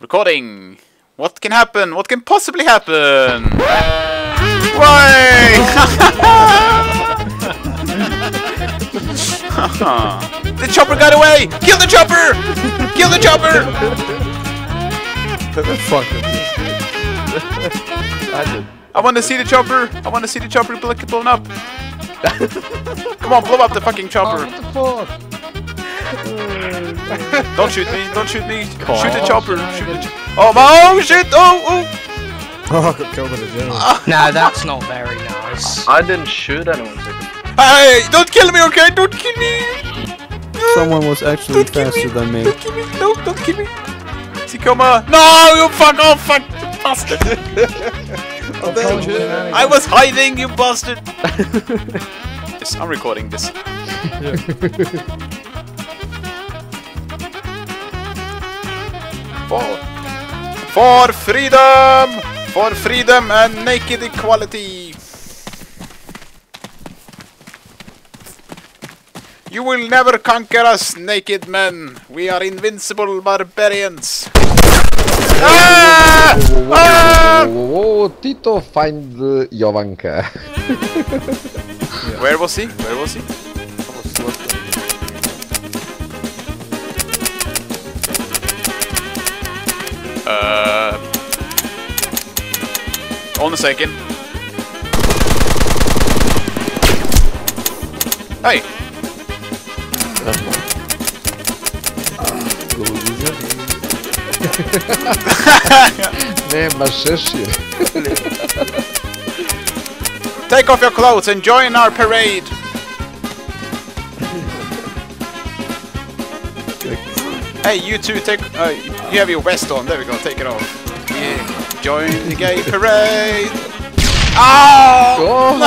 recording. What can happen? What can possibly happen? Why? the chopper got away! Kill the chopper! Kill the chopper! Fuck it. I. I want to see the chopper. I want to see the chopper bl- blown up. Come on, blow up the fucking chopper. Oh, fuck. Mm. Don't shoot me. Don't shoot me. Come Shoot the on. chopper. Shoot the ch- oh, oh, shit. Oh, oh. Oh, I got killed in the general. No, that's not very nice. I didn't shoot anyone. Hey, don't kill me, okay? Don't kill me. Someone was actually Don't kill me. faster than me. Don't kill me. No, don't kill me. Sikoma. No, you fuck off, fuck bastard. I was hiding, you bastard. yes, I'm recording this. For, for freedom! For freedom and naked equality! You will never conquer us, naked men! We are invincible barbarians! Ah! Ah! Whoa, whoa, whoa, Tito find Jovanka. Where was he? Where was he? Uh, on the second. Hey, Nie, masz szeszir. take off your clothes and join our parade. Hey, you two, take. Uh, you have your vest on. There we go. Take it off. Yeah. Join the gay parade. Oh!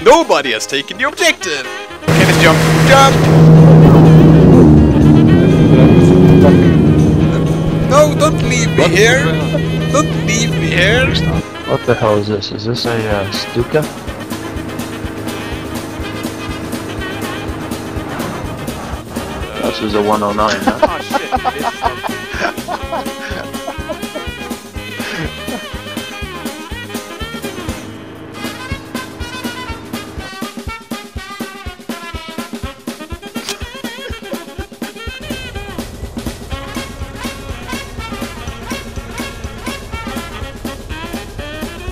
Nobody has taken the objective. Okay, let's jump. Jump. No, don't leave me here. Don't leave me here. What the hell is this? Is this a uh, Stuka? This is a 109, huh? Oh shit.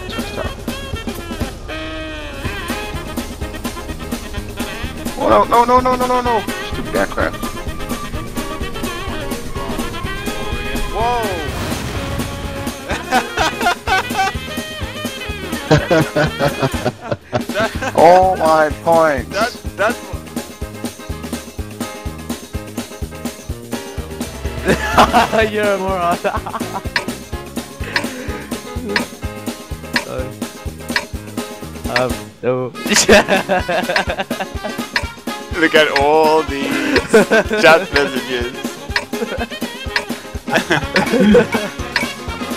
This is not- Oh no, no, no, no, no, no, no. Stupid aircraft. All my points. That that You're a moron. um, no. look at all these chat messages.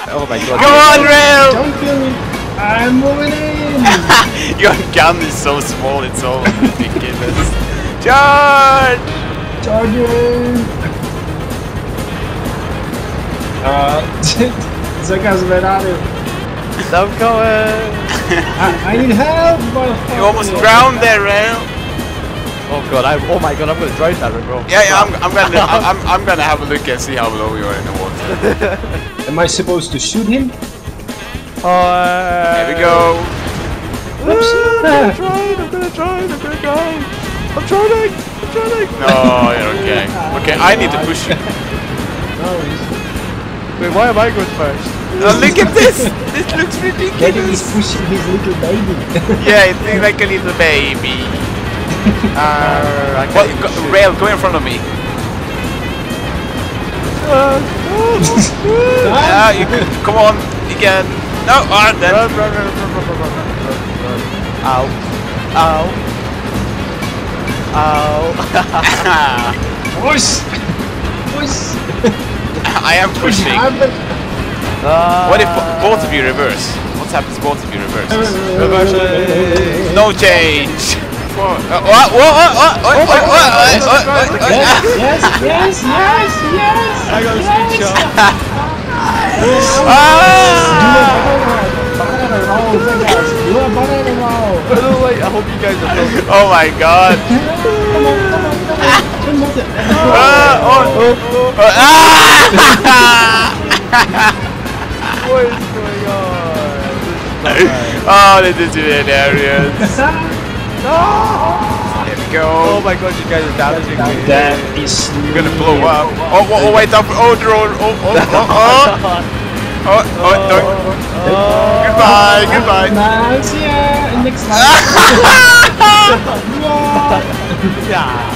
oh my god. Go on, Rail! Don't kill me! I'm moving in! Your gun is so small, it's so ridiculous. Charge! Charging! Uh, Zekas, where are you? I'm going. I, I need help, motherfucker! You almost drowned there, Rail. Oh god, I oh my god, I'm gonna drive that one, bro. Yeah, yeah, I'm, I'm gonna, I'm, I'm gonna have a look and see how low you are in the water. Am I supposed to shoot him? Oh, There we go. I'm trying, I'm gonna try, I'm gonna try. I'm trying, I'm trying. No, you're okay. Okay, I need to push you. No, Wait, why am I going first? Oh, look at this! This looks Daddy is ridiculous. pushing his little baby. Yeah, it looks like a little baby. Uh, I Well, can't go. Rail, go in front of me. Uh, Ah, you can, come on, again. No, ah, then. Run, run, run, run, run, run, run, run, run. Ow. Ow. Ow. Push! Push! I am pushing. Uh, What if both of you reverse? What happens if both of you reverse? Reverse. No change! What? Uh, what? What? What? What? What? What? What? What? What? What? What? Yes, yes, yes, yes. I got a screenshot. I hope you guys are filming. Oh my god. Come on, come on, come on. Turn move. Ah! Oh! Oh! Ah! What is going on? This is not right. Oh, this is hilarious. Here we Oh my god, you guys are damaging me. That is You're gonna blow up. Oh, oh, oh wait up. Oh, drone. Oh, oh, oh, oh. Oh, oh, oh no. Oh. Goodbye, goodbye. Nah, see ya in next life.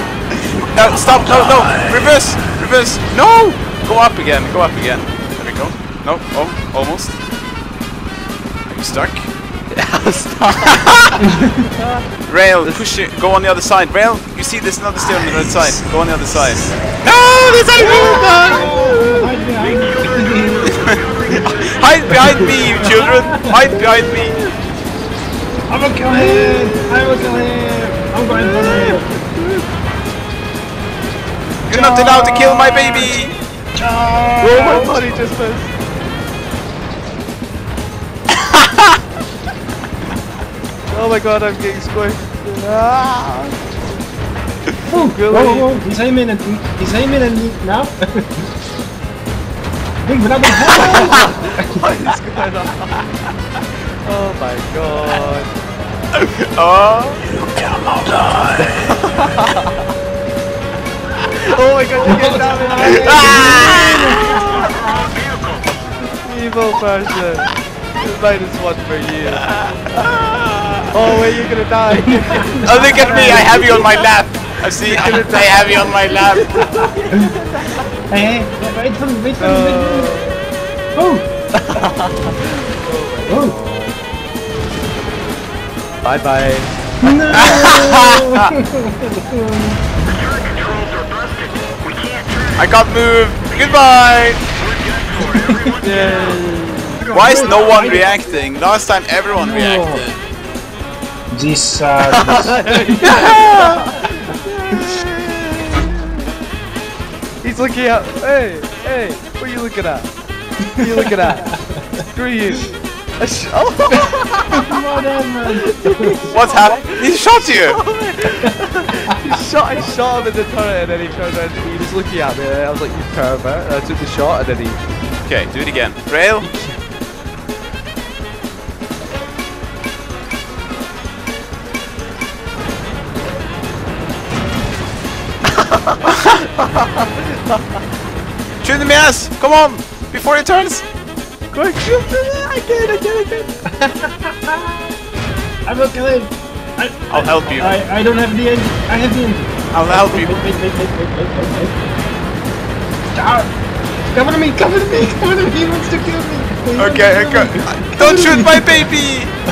No, stop, no, no. Reverse, reverse. No! Go up again, go up again. There we go. No, oh, almost. Are you stuck? Rail, push it. Go on the other side. Rail, you see there's another stair on the other side. Go on the other side. No, there's a Hide behind me, you children! Hide behind me! I will kill him! I will kill him! I'm going for him! You're not allowed to kill my baby! Oh, my body just missed. Oh my god, I'm getting squished. Ah. Oh, Really? whoa, whoa, whoa. He's aiming at me. He's aiming at me now. Big brother, help! What is going on? Oh my god. Oh! Oh my god, you get down in Evil person. Minus one for you. Oh wait, you're gonna die. Oh, look at me! I have you on my lap! I see, I, I have you on my lap! Hey, hey, wait for me, wait for me, wait for me. Oh! oh! bye bye. No! I can't move! Goodbye! Yay. Why is no one reacting? Last time everyone reacted. Jesus. He's looking at. Hey, hey, what are you looking at? What are you looking at? Screw you. I sh- oh, What's happening? He shot you! he shot, I shot him in the turret and then he turned around and he was looking at me and I was like, you pervert. And I took the shot and then he. Okay, do it again. Rail? Shoot the ass! Come on! Before he turns! Quick, shoot me! I can, I can, I can. I will kill him. I, I'll help you. I, I don't have the engine. I have the engine. I'll help you. Wait, wait, wait, wait, wait, wait, wait, wait. Ah, Cover me, cover me, cover me. He wants to kill me. He Okay, okay. Don't shoot my baby!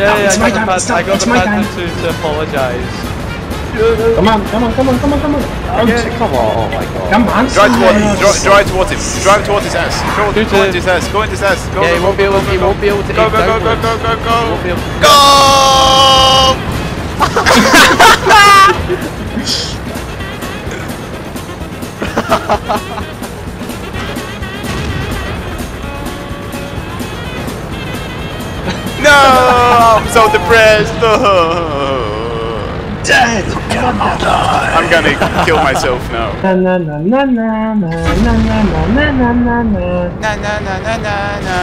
Yeah, yeah, it's I my got time, it's pad- I got it's the my pad time. to, to apologise. Come on, come on, come on, come on, come on. Okay, come on, oh my god. Come on, Drive towards, someone dri else. drive towards him. Drive towards his ass. Go, Shoot go him. into his ass. Go into his ass. Go, Yeah, go, he won't be able- go, he won't be able to Go, aim go, go, go, downwards. go, go, go. Won't be able I'm so depressed. Dead. I'm gonna kill myself now. Na na na na na na na na na na na na. Na na na na na na.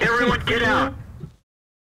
Everyone get out!